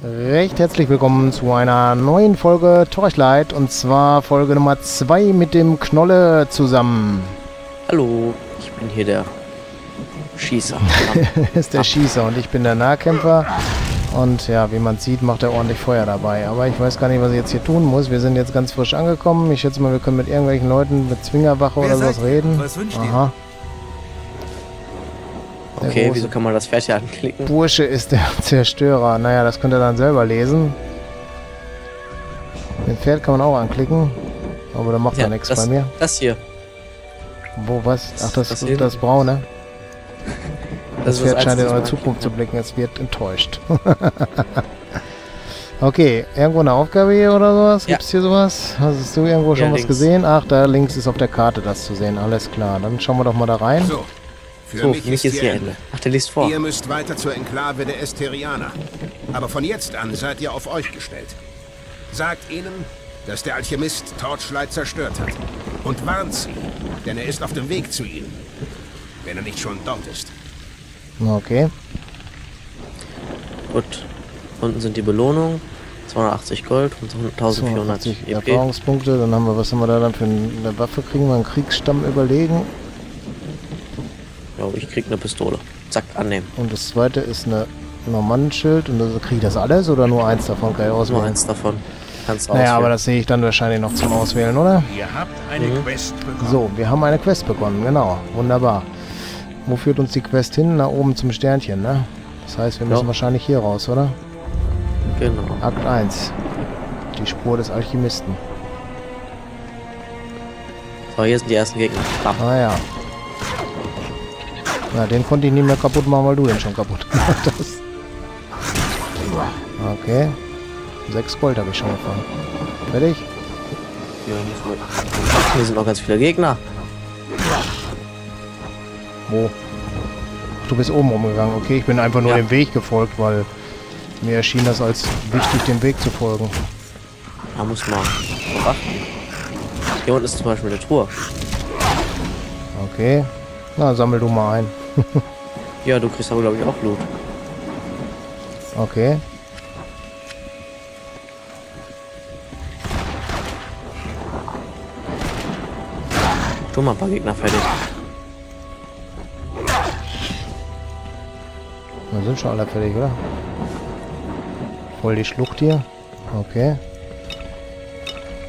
Recht herzlich willkommen zu einer neuen Folge Torchlight und zwar Folge Nummer 2 mit dem Knolle zusammen. Hallo, ich bin hier der Schießer. ist der Schießer und ich bin der Nahkämpfer. Und ja, wie man sieht, macht er ordentlich Feuer dabei. Aber ich weiß gar nicht, was ich jetzt hier tun muss. Wir sind jetzt ganz frisch angekommen. Ich schätze mal, wir können mit irgendwelchen Leuten mit Zwingerwache Wer oder sowas ihr? reden. Was wünscht ihr? Aha. Der Okay, große wieso kann man das Pferd hier anklicken? Bursche ist der Zerstörer. Naja, das könnt ihr dann selber lesen. Den Pferd kann man auch anklicken. Aber da macht ja, nichts das, bei mir. Das hier. Wo, was? Ach, das, Das das, Braune. Das, das Pferd scheint in eure Zukunft zu blicken. Es wird enttäuscht. okay, irgendwo eine Aufgabe hier oder sowas? Ja. Gibt's hier sowas? Hast du irgendwo schon Ja, was links. gesehen? Ach, da links ist auf der Karte das zu sehen. Alles klar. Dann schauen wir doch mal da rein. So, für So, mich, für mich ist hier Ende. Ach, der liest vor. Ihr müsst weiter zur Enklave der Esterianer. Aber von jetzt an seid ihr auf euch gestellt. Sagt ihnen, dass der Alchemist Torchlight zerstört hat. Und warnt sie, denn er ist auf dem Weg zu ihnen. Wenn er nicht schon dort ist. Okay. Gut. Unten sind die Belohnungen. 280 Gold und 1400 280 EP. Erfahrungspunkte. Dann haben wir, was haben wir da dann für eine Waffe? Kriegen wir einen Kriegsstamm überlegen. Ja, ich krieg eine Pistole. Zack, annehmen. Und das zweite ist eine Normannenschild. Und also kriege ich das alles oder nur eins davon? Kann ich Nur auswählen? eins davon. Kannst Naja, aber auswählen. das sehe ich dann wahrscheinlich noch zum Auswählen, oder? Ihr habt eine Mhm. Quest bekommen. So, wir haben eine Quest bekommen, genau. Wunderbar. Wo führt uns die Quest hin? Nach oben zum Sternchen, ne? Das heißt, wir müssen Ja. wahrscheinlich hier raus, oder? Genau. Akt 1. Die Spur des Alchemisten. So, hier sind die ersten Gegner. Bam. Ah ja. Na, den konnte ich nicht mehr kaputt machen, weil du den schon kaputt gemacht hast. Okay. Sechs Gold habe ich schon gefangen. Fertig? Hier sind noch ganz viele Gegner. Wo? Ach, du bist oben rumgegangen. Okay, ich bin einfach nur Ja. dem Weg gefolgt, weil mir erschien das als wichtig, dem Weg zu folgen. Da muss man achten. Hier unten ist zum Beispiel eine Truhe. Okay. Na, sammel du mal ein. Ja, du kriegst aber, glaube ich, auch Loot. Okay. Tu mal ein paar Gegner fertig. Dann sind schon alle fertig, oder? Voll die Schlucht hier. Okay.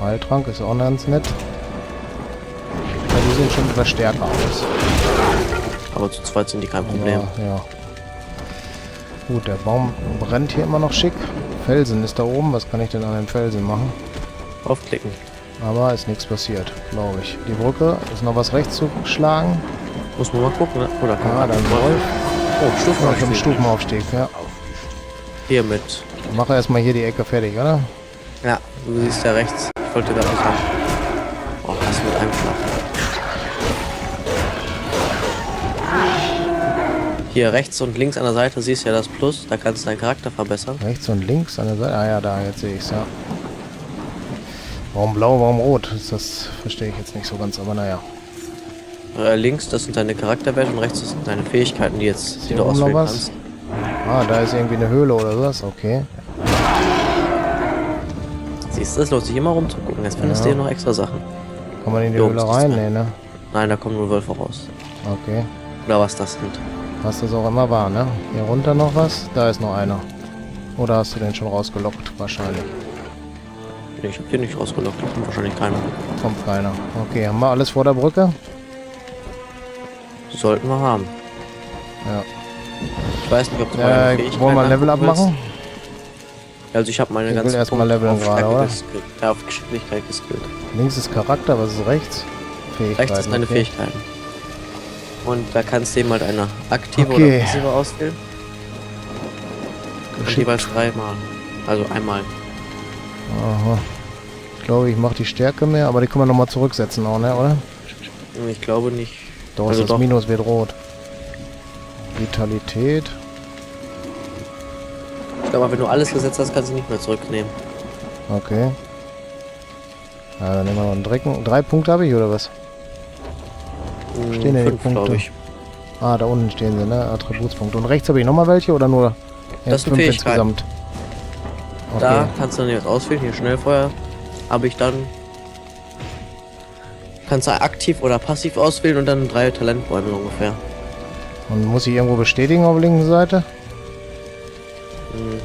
Heiltrank ist auch ganz nett. Ja, sehen schon etwas stärker aus. Aber zu zweit sind die kein Problem. Ja, ja. Gut, der Baum brennt hier immer noch schick. Felsen ist da oben. Was kann ich denn an den Felsen machen? Aufklicken. Aber ist nichts passiert, glaube ich. Die Brücke, ist noch was rechts zu schlagen. Muss man mal gucken, ne? Oder kann Ah, man dann Wolf. Oh, Ja, Stufen zum Stufenaufstieg, ja. Hier mit. Mache erstmal hier die Ecke fertig, oder? Ja, du siehst ja rechts. Ich wollte gerade sagen. Oh, Hier rechts und links an der Seite siehst du ja das Plus. Da kannst du deinen Charakter verbessern. Rechts und links an der Seite. Ah ja, da, jetzt sehe ich es, ja. Warum blau, warum rot? Das, verstehe ich jetzt nicht so ganz, aber naja. Äh, links, das sind deine Charakterwerte und rechts, das sind deine Fähigkeiten, die jetzt die hier du auswählen was? kannst. Ah, da ist irgendwie eine Höhle oder sowas. Okay. Siehst du, es lohnt sich immer rumzugucken. Jetzt findest Ja. du hier noch extra Sachen. Kann man in die Höhle ist rein? Nee, ne? Nein, da kommen nur Wölfe raus. Okay. Oder was das sind. Was das auch immer war, ne? Hier runter noch was? Da ist noch einer. Oder hast du den schon rausgelockt? Wahrscheinlich. Nee, Ich hab hier nicht rausgelockt. Da kommt wahrscheinlich keiner. Kommt keiner. Okay, haben wir alles vor der Brücke? Sollten wir haben. Ja. Ich weiß nicht, ob du Äh, wollen wir ein Level abmachen? Also ich habe meine Ich will ganzen erst mal Punkte leveln auf gerade, oder? Ja, auf Geschicklichkeit geskillt. Links ist Charakter, was ist rechts? Fähigkeiten. Rechts ist deine okay. Fähigkeiten. Und da kannst du eben halt eine aktive Okay. oder passive auswählen. Und jeweils dreimal. Also einmal. Aha. Ich glaube, ich mache die Stärke mehr, aber die können wir nochmal zurücksetzen auch, ne, oder? Ich glaube nicht. Doch, Also das doch. Minus wird rot. Vitalität. Ich glaube, wenn du alles gesetzt hast, kannst du nicht mehr zurücknehmen. Okay. Ja, dann nehmen wir noch einen Drecken. Drei Punkte habe ich, oder was? Hm, Stehen denn die Punkte? ich. Ah, da unten stehen sie, ne? Attributspunkte. Und rechts habe ich nochmal welche oder nur Das sind fünf insgesamt? Da kannst du dann jetzt auswählen, hier Schnellfeuer. Habe ich dann. Kannst du aktiv oder passiv auswählen und dann drei Talentbäume ungefähr. Und muss ich irgendwo bestätigen auf der linken Seite?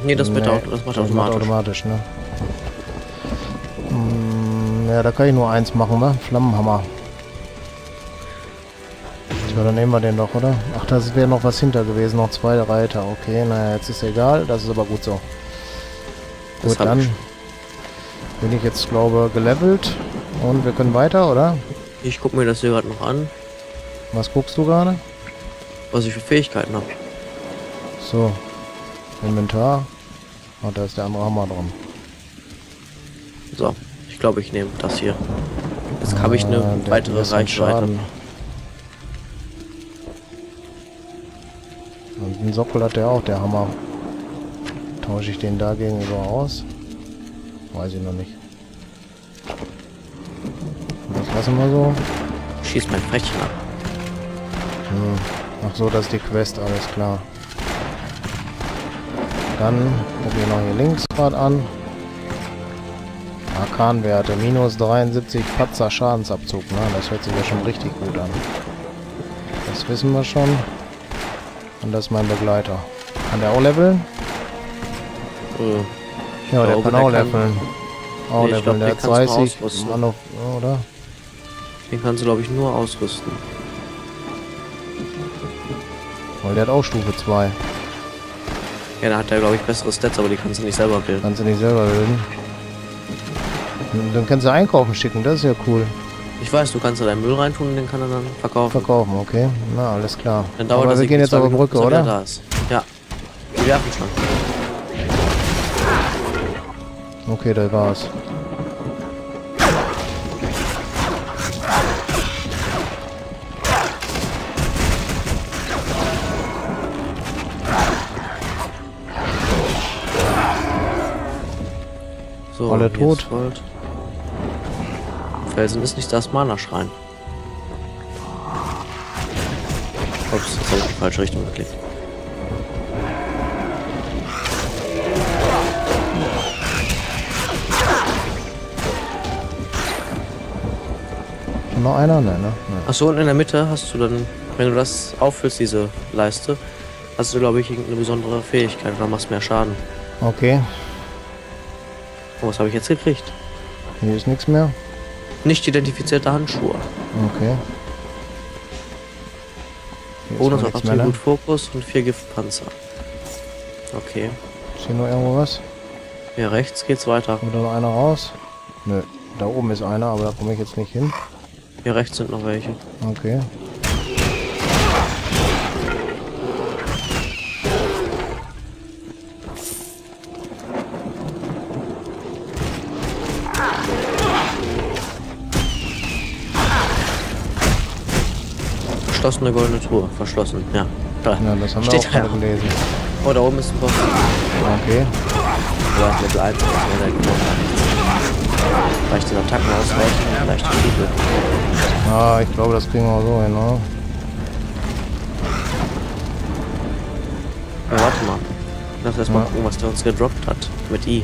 Nee, das, Nee, auch, das macht das automatisch. automatisch, ne? Hm, Ja, da kann ich nur eins machen, ne? Flammenhammer. Tja, dann nehmen wir den doch, oder? Ach, das wäre noch was hinter gewesen, noch zwei Reiter. Okay, naja, jetzt ist egal, das ist aber gut so. Das Gut, dann ich. bin ich jetzt, glaube gelevelt. Und wir können weiter, oder? Ich gucke mir das hier gerade noch an, Was guckst du gerade? was ich für Fähigkeiten habe. So. Inventar. Und da ist der andere Hammer dran. So, ich glaube, ich nehme das hier. Jetzt habe ich eine Ah, weitere Reichweite. Schaden. Einen Sockel hat der auch, der Hammer. Tausche ich den da gegenüber aus? Weiß ich noch nicht. Das lassen wir so. Schieß mein Frettchen ab. Hm. Ach so, das ist die Quest, alles klar. Dann gucken wir noch hier links gerade an. Arkanwerte, minus 73 Patzer Schadensabzug. Ne? Das hört sich ja schon richtig gut an. Das wissen wir schon. Und das ist mein Begleiter. Kann der auch leveln? Äh, Ja, der kann der auch kann- leveln. Auch Nee, leveln. glaub, der hat kannst du 30 ausrüsten. Mann auf, oder? den kannst du, glaube ich, nur ausrüsten. Weil der hat auch Stufe 2. Ja, da hat er, glaube ich, bessere Stats, aber die kannst du nicht selber bilden. Kannst du nicht selber bilden. Dann kannst du einkaufen schicken, das ist ja cool. Ich weiß, du kannst da deinen Müll reintun und den kann er dann verkaufen. Verkaufen, okay. Na, alles klar. Dann dauert Aber das wir gehen jetzt auf die Brücke, er oder? Da ist. Ja. Wir werfen schon. Okay, da war's. So, Alle tot? Gold. Felsen ist nicht das Mana-Schrein. Ups, jetzt habe ich in die falsche Richtung geklickt. Noch einer? Ne, ne? ne. Achso, und in der Mitte hast du dann, wenn du das auffüllst, diese Leiste, hast du, glaube ich, irgendeine besondere Fähigkeit oder machst mehr Schaden. Okay, Oh, was habe ich jetzt gekriegt? hier ist nichts mehr. Nicht identifizierte Handschuhe. Okay. Bonus auf mehr, ne? Attribut Fokus und vier Giftpanzer. Okay. Ist hier noch irgendwo was? Hier rechts geht's weiter. Kommt da noch einer raus? Nö. Da oben ist einer, aber da komme ich jetzt nicht hin. Hier rechts sind noch welche. Okay. Verschlossene goldene Truhe. Verschlossen. Ja. Da. Ja, das haben wir Steht auch da. gerade gelesen. Oh, da oben ist ein Boss. Okay. Ja, Level 1 ist mir der gewonnen. Leicht den Attacken ausweichen, leicht Stiefel. Ah, ich glaube, das kriegen wir so hin, oder? Ja, warte mal. Lass erst mal Ja. gucken, was der uns gedroppt hat. Mit I.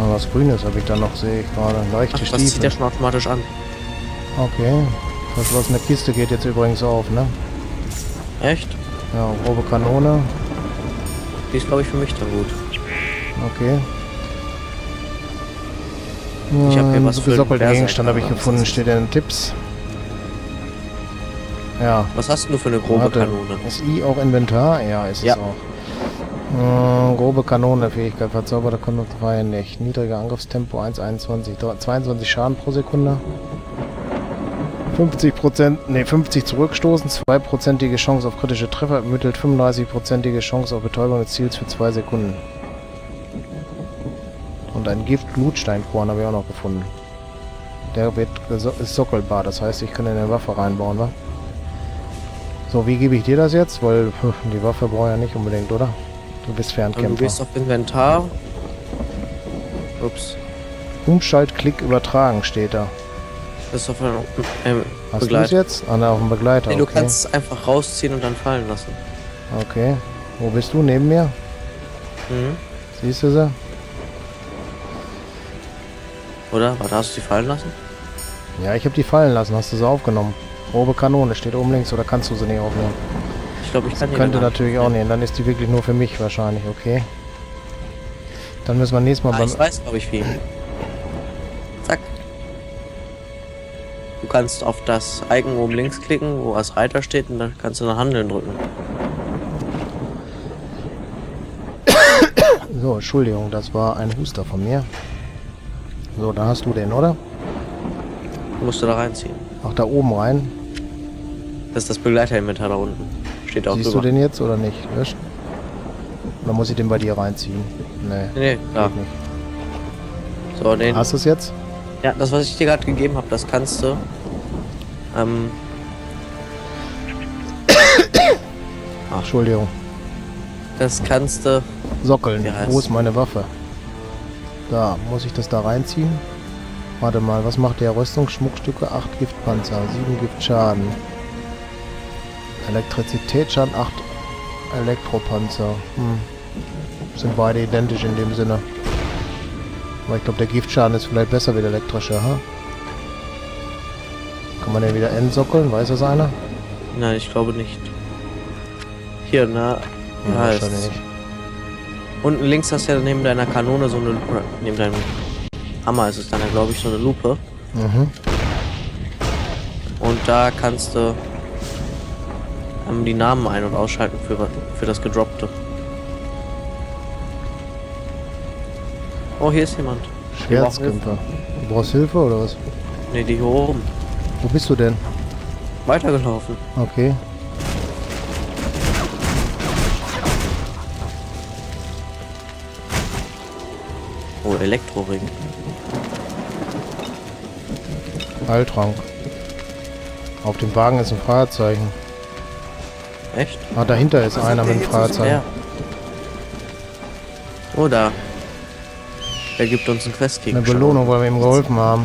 Ah, was Grünes habe ich da noch, sehe ich gerade. Leichte Ach, das zieht Stiefel. er schon automatisch an. Okay. Verschlossene Kiste geht jetzt übrigens auf, ne? Echt? Ja, grobe Kanone. Die ist, glaube ich, für mich dann gut. Okay. Ich hab hier Ähm, was für den Gegenstand habe ich gefunden, steht in den Tipps. Ja. Was hast du für eine grobe Warte, Kanone? Ist I auch Inventar? Ja, ist Ja. es auch. Äh, grobe Kanone, Fähigkeit, verzauberte Konterfei nicht. Niedriger Angriffstempo 1,21, dau- 22 Schaden pro Sekunde. 50 Prozent, ne, 50 zurückstoßen, 2%ige Chance auf kritische Treffer, ermittelt 35%ige Chance auf Betäubung des Ziels für 2 Sekunden. Und ein Gift-Glutsteinkorn habe ich auch noch gefunden. Der wird ist sockelbar, das heißt, ich kann in eine Waffe reinbauen, wa? So, wie gebe ich dir das jetzt? Weil die Waffe brauche ich ja nicht unbedingt, oder? Du bist Und du Fernkämpfer. gehst auf Inventar. Ups. Umschaltklick übertragen steht da. Das ist auf einem ähm, Hast du es Begleiter. jetzt? Ah, auf dem Begleiter. Nee, du okay. kannst es einfach rausziehen und dann fallen lassen. Okay. Wo bist du? Neben mir? Mhm. Siehst du sie? Oder? Warte, hast du die fallen lassen? Ja, ich habe die fallen lassen. Hast du sie aufgenommen? Grobe Kanone steht oben links oder kannst du sie nicht aufnehmen? Ich glaube, ich kann die Könnte natürlich auch nehmen. Dann ist die wirklich nur für mich wahrscheinlich, okay. Dann müssen wir nächstes Mal Ah, beim... ich weiß, glaube ich, wie. Du kannst auf das Icon oben links klicken, wo als Reiter steht, und dann kannst du nach Handeln drücken. So, Entschuldigung, das war ein Huster von mir. So, da hast du den, oder? Musst du da reinziehen. Ach, da oben rein. Das ist das Begleiterinventar da unten. Steht auch Siehst drüber. du den jetzt oder nicht? Löschen? Oder muss ich den bei dir reinziehen? Nee, Nee, klar. nicht. So, den. Hast du es jetzt? Ja, das, was ich dir gerade gegeben habe, das kannst du. Ähm, Ach, Entschuldigung. das kannst du. Sockeln. Wo ist meine Waffe? Da, muss ich das da reinziehen? Warte mal, was macht der? Rüstungsschmuckstücke, 8 Giftpanzer, 7 Giftschaden. Elektrizitätsschaden, 8 Elektropanzer. Hm. Sind beide identisch in dem Sinne. Aber ich glaube, der Giftschaden ist vielleicht besser wie der elektrische, ha? Kann man den wieder entsockeln? Weiß das einer? Nein, ich glaube nicht. Hier, na. Ja, wahrscheinlich ist, nicht. unten links hast du ja neben deiner Kanone so eine. Oder neben deinem Hammer ist es dann ja, glaube ich, so eine Lupe. Mhm. Und da kannst du ähm, die Namen ein- und ausschalten für, für das Gedroppte. Oh, hier ist jemand. Schwertkämpfer. Du brauchst Hilfe oder was? Ne, die hier oben. Wo bist du denn? Weitergelaufen. Okay. Oh, Elektroring. Heiltrank. Auf dem Wagen ist ein Fragezeichen. Echt? Ah, dahinter ist einer mit einem Fragezeichen. Ja. Oh, da. Er gibt uns einen Questkey. Eine Belohnung, weil wir ihm geholfen haben.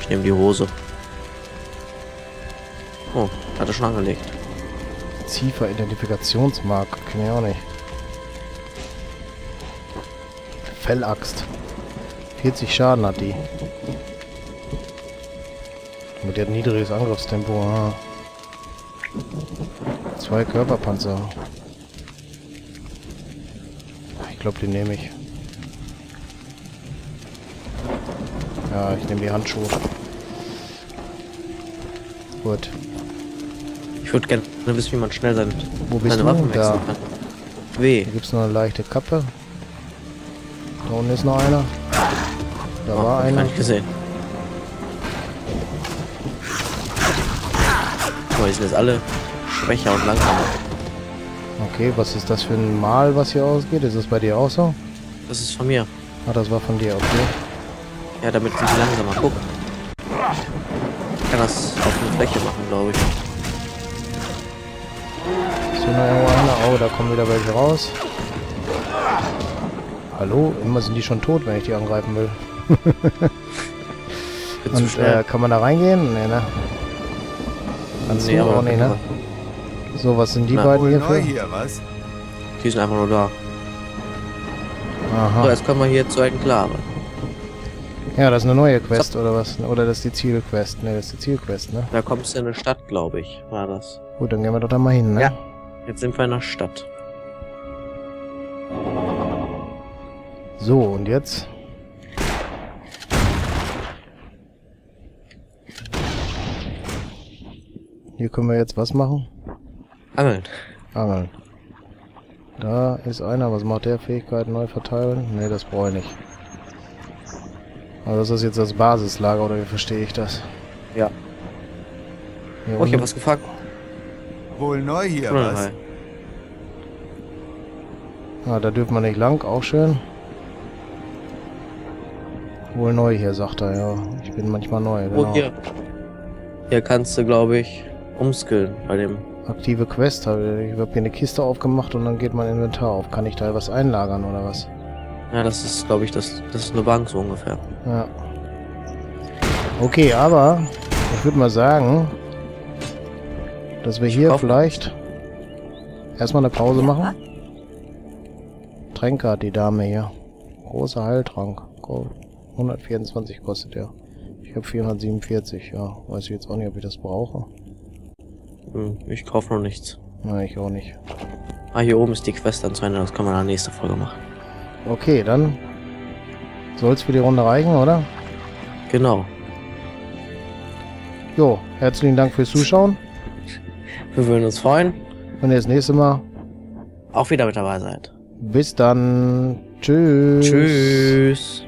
Ich nehme die Hose. Oh, hat er schon angelegt. Ziefer Identifikationsmark. Kenn ich auch nicht. Fellaxt. 40 Schaden hat die. Mit der hat niedriges Angriffstempo. Ah. Zwei Körperpanzer. Ich glaube, die nehme ich. Ja, ich nehme die Handschuhe. Gut. Ich würde gerne wissen, wie man schnell sein, Wo bist seine du? Waffen Da. wechseln kann. W. Hier gibt es noch eine leichte Kappe. Da unten ist noch einer. Da Oh, war hab ich einer. gesehen. Guck mal, die sind jetzt alle schwächer und langsamer. Okay, was ist das für ein Mal, was hier ausgeht? Ist das bei dir auch so? Das ist von mir. Ah, das war von dir, okay. Ja, damit die langsamer. Guck. Ich kann das auf eine Fläche machen, glaube ich. Ist hier noch irgendwo einer? Oh, da kommen wieder welche raus. Hallo? Immer sind die schon tot, wenn ich die angreifen will. Und äh, kann man da reingehen? Nee, ne? Kannst Nee, du aber auch nicht, ne? So, was sind die Na, beiden hier für? hier, was? Die sind einfach nur da. So, Aha. jetzt kommen wir hier zur Enklave. Ja, das ist eine neue Quest oder was? Oder das ist die Zielquest? Ne, das ist die Zielquest, ne? Da kommst du in eine Stadt, glaube ich, war das. Gut, dann gehen wir doch da mal hin, ne? Ja. Jetzt sind wir in der Stadt. So, und jetzt? Hier können wir jetzt was machen? Angeln. Angeln. Da ist einer. Was macht der? Fähigkeiten neu verteilen? Ne, das brauche ich nicht. Also das ist jetzt das Basislager, oder wie verstehe ich das? Ja. Hier Oh, ich habe was gefangen. Wohl neu hier, Oder was? nein? Ah, da dürfen wir nicht lang, auch schön. Wohl neu hier, sagt er, ja. Ich bin manchmal neu, genau. Oh, hier. Hier kannst du, glaube ich, umskillen bei dem. Aktive Quest, habe ich habe hier eine Kiste aufgemacht und dann geht mein Inventar auf. Kann ich da was einlagern oder was? Ja, das ist, glaube ich, das, das ist eine Bank so ungefähr. Ja. Okay, aber ich würde mal sagen, dass wir hier vielleicht erstmal eine Pause machen. Tränke hat die Dame hier. Großer Heiltrank. 124 kostet der. Ich habe 447, ja. Weiß ich jetzt auch nicht, ob ich das brauche. Hm, ich kaufe noch nichts. Nein, ich auch nicht. Ah, hier oben ist die Quest anscheinend, das kann man in der nächsten Folge machen. Okay, dann soll es für die Runde reichen, oder? Genau. Jo, herzlichen Dank fürs Zuschauen. Wir würden uns freuen, wenn ihr das nächste Mal auch wieder mit dabei seid. Bis dann. Tschüss. Tschüss.